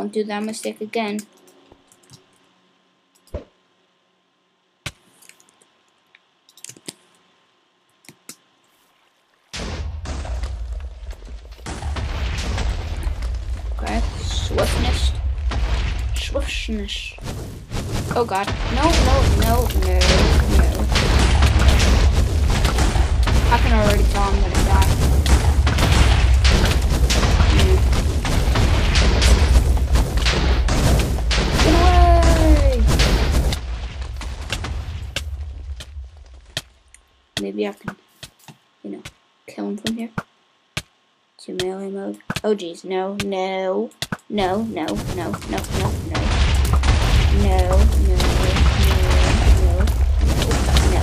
won't do that mistake again. Okay, swiftness. Swiftness. Oh god. No, no, no, no, Maybe I can, you know, kill him from here. To melee mode. Oh jeez, no, no, no, no, no, no, no, no. No, no, no, no, no.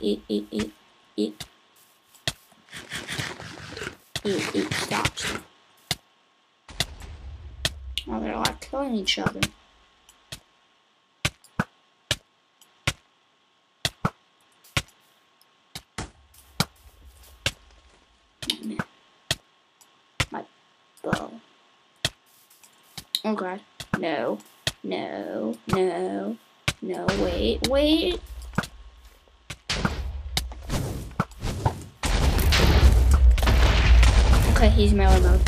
Eat, eat, eat, eat. Eat, eat, stop. Oh, they're like killing each other. Bow. Oh god. No. No. No. No. Wait. Wait. Okay, he's melee mode.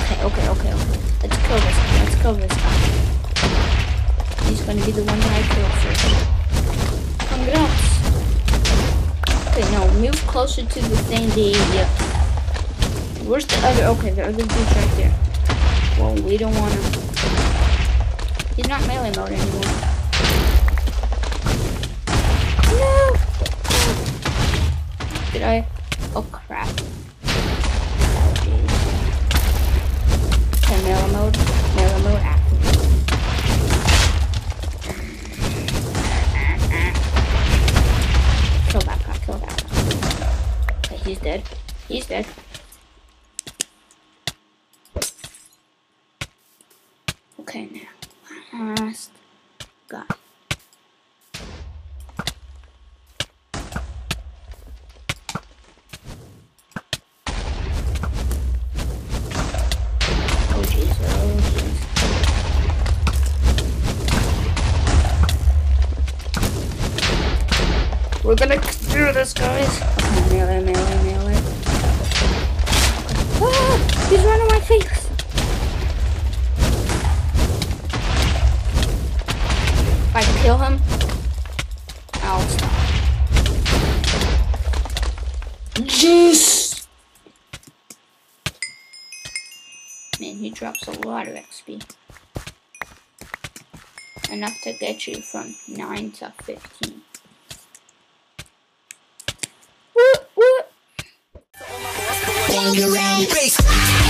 Okay, okay, okay, okay. Let's kill this guy. Let's kill this guy. He's gonna be the one that I kill first. Congrats. Okay, no, move closer to the thing. Yeah. Where's the other? Okay, the other dude's right there. Well, we don't want him. He's not melee mode anymore. No. Did I? Oh crap. Okay, melee mode. Melee mode active. Kill that guy. Kill that guy. Okay, he's dead. He's dead. Last guy. Oh oh. We're gonna do this, guys. Melee, melee, melee. Kill him, I'll stop. Jeez! Man, he drops a lot of XP. Enough to get you from 9 to 15. What? What? Bang around, bass